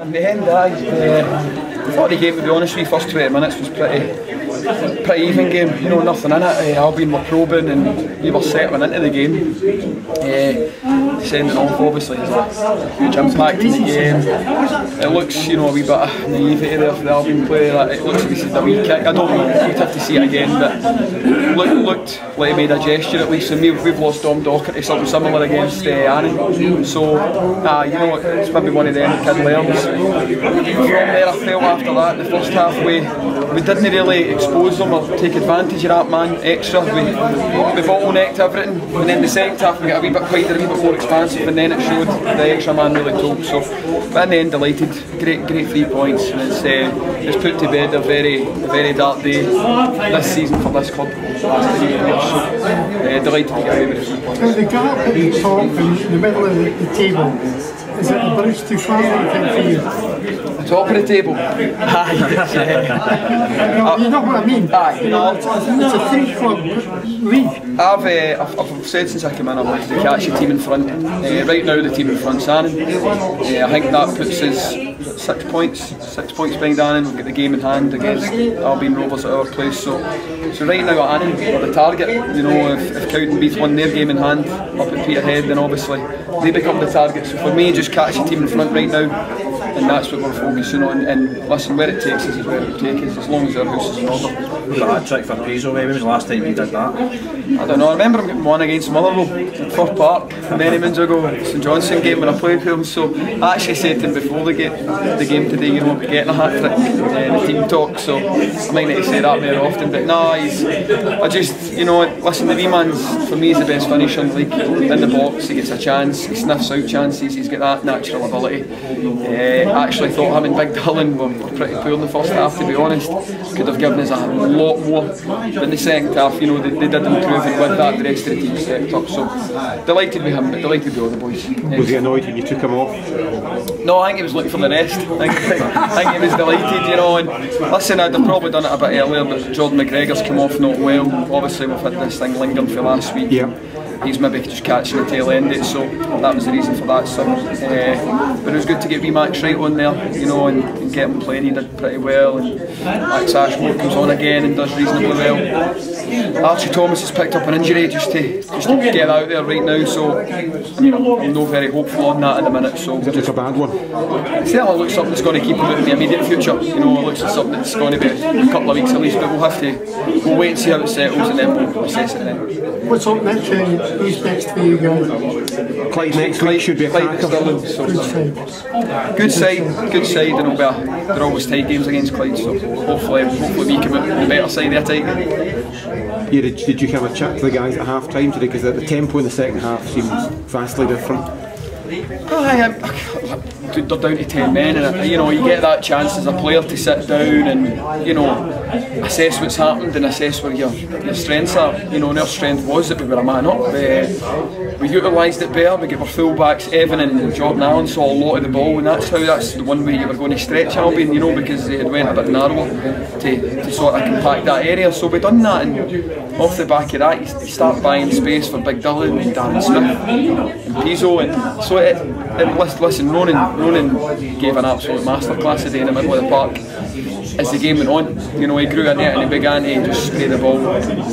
In the end, I uh, thought the game, to be honest with you, first 20 minutes was pretty pretty even game, you know, nothing in it. Uh, Albion were probing and we were settling into the game. Uh, sending off obviously has a huge impact in the game. It looks, you know, a wee bit of naivety there for the Albion play. Like, it looks like this is a wee kick. I don't we'd have to see it again, but look, looked like he made a gesture at least. And we've, we've lost Dom Docherty something similar against uh, Annan. So, uh, you know, it's maybe one of them kid learns. From there, I felt after that, the first half, we, we didn't really expose them or take advantage of that man extra. We, we bottlenecked everything. And then the second half, we got a wee bit wider, a wee bit more expansive, fans, but then it showed the extra man really told So, but in the end, delighted. Great, great three points, and it's, uh, it's put to bed a very, a very dark day this season for this club. Last three years, so uh, delighted to get away with the three points. Well, the gap at the top in the middle of the, the table is it a bridge too far? I think for you. Top of the table. No, you know what I mean? Aye. You know, it's, it's a three club league. I've, uh, I've, I've said since I came in I wanted to catch the team in front. Uh, right now the team in front's Annan. Uh, I think that puts us six points, six points behind Annan. We've got the game in hand against Albion Rovers at our place. So, so right now at Annan we're the target. You know, if, if Cowdenbeath one their game in hand up at Peterhead, then obviously they become the target. So for me, just catch the team in front right now. And that's what we're focusing on. And listen, where it takes us is where it will take us, as long as our house is in order. Got that trick for Paisley. When was the last time you did that? I don't know. I remember him getting one against Motherwell at Fir Park many moons ago. St Johnstone game when I played with him. So I actually said to him before the game, the game today, you know, getting a hat trick uh, the team talk. So I might need to say that more often. But no, he's. I just, you know, listen. The wee man's for me is the best finisher in the league. In the box, he gets a chance. He sniffs out chances. He's got that natural ability. Uh, actually thought him and Big Dylan were, were pretty poor in the first half. To be honest, could have given us a lot more. In the second half, you know, they, they did improve and with that the rest of the team stepped up. So delighted with him, but delighted with all the boys. Was he annoyed when you took him off? No, I think he was looking for the rest. I think, I think he was delighted, you know. And listen, I'd have probably done it a bit earlier, but Jordan McGregor's come off not well. Obviously, we've had this thing lingering for last week. Yeah. He's maybe just catching the tail end of it, so that was the reason for that. So, uh, but it was good to get V Max right on there, you know, and, and get him playing. He did pretty well, and Max Ashmore comes on again and does reasonably well. Archie Thomas has picked up an injury just to just to get out there right now, so I mean, I'm, I'm not very hopeful on that at the minute. So Is it just a bad one? it certainly looks something that's going to keep him out in the immediate future. You know, it looks like something that's going to be a couple of weeks at least, but we'll have to we'll wait and see how it settles and then we'll assess it then. What's up next? Uh, who's next for you guys? Clyde next week should be a Clyde cracker. Stirling, so- Good side. Good side, good side, and it'll be a, they're always tight games against Clyde, so hopefully, hopefully we come out on the better side of their tight. Yeah, did, did you have a chat to the guys at half time today? Because the, the tempo in the second half seems vastly different. Oh, I, I, they're down to 10 men, and you know, you get that chance as a player to sit down and, you know, assess what's happened and assess where your, your strengths are. You know, and our strength was that we were a man up. Uh, we utilised it better, we gave our full-backs, Evan and Jordan Allen saw a lot of the ball, and that's how that's the one way you were going to stretch Albion, you know, because they had went a bit narrower to, to sort of compact that area. So we done that, and off the back of that, you, start buying space for Big Dylan and Darren Smith and Pizzo, and so it, it listen, listen, Ronan gave an absolute masterclass today in the middle of the park. As the game went on, you know, he grew in it and he began to just spray the ball,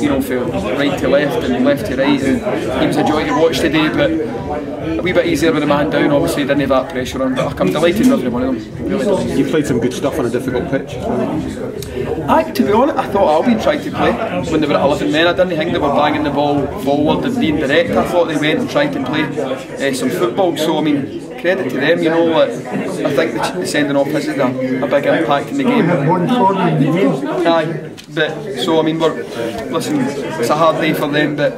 you know, from right to left and left to right. And he was a joy to watch today, but a wee bit easier with a man down. Obviously, didn't have that pressure on. But I'm delighted with every one of them. Really. You played some good stuff on a difficult pitch. I, to be honest, I thought Albion tried to play when they were at 11 men. I didn't think they were banging the ball forward and being direct. I thought they went and tried to play uh, some football. So, I mean, credit to them, you know. I think the, the sending off has had a, a big impact in the game. Aye, but so I mean, we're listen. It's a hard day for them, but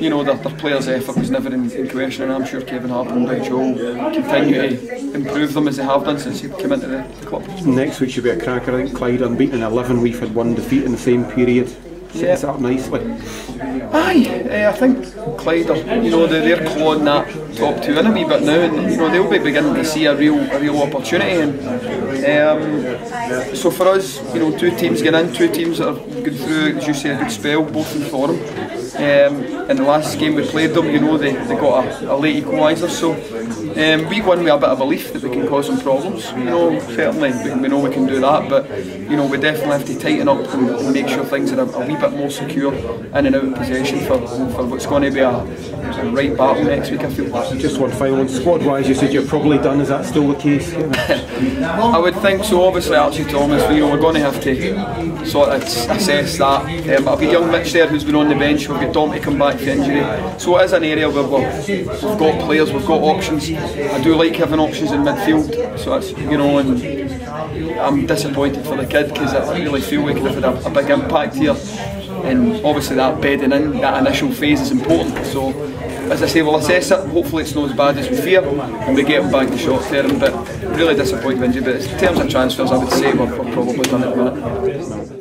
you know their, their players' effort was never in, in question, and I'm sure Kevin Harper and Big Joe continue to improve them as they have done since he came into the, club. Next week should be a cracker. I think Clyde unbeaten in 11. We've had one defeat in the same period. sets yeah. up nicely. Aye, uh, I think Clyde, are, you know, they're, they're clawing that top two in a wee bit now, and you know they'll be beginning to see a real, a real opportunity. And um, so for us, you know, two teams getting in, two teams that are going through, as you say, a good spell, both in form. Um, in the last game we played them, you know, they, they got a, a late equaliser, so um, week one, we have a bit of belief that we can cause some problems. You know, certainly we, we know we can do that, but you know, we definitely have to tighten up and, and make sure things are a, a, wee bit more secure in and out of possession for, for what's going to be a, a right battle next week. I feel. Just one final one. Squad wise, you said you're probably done. Is that still the case? I would think so. Obviously, Archie Thomas, you know, we're going to have to sort of assess that. Um, but I've got young Mitch there who's been on the bench. We've got Dom to come back for injury. So it is an area where we've, we've got players, we've got options. I do like having options in midfield. So it's you know, and I'm disappointed for the kid because I really feel we could have had a, a big impact here. And obviously that bedding in, that initial phase is important. So as I say, we'll assess it. Hopefully, it's not as bad as we fear, and we get him back the short term. But really disappointed injury. But in terms of transfers, I would say we're, we're probably done minute.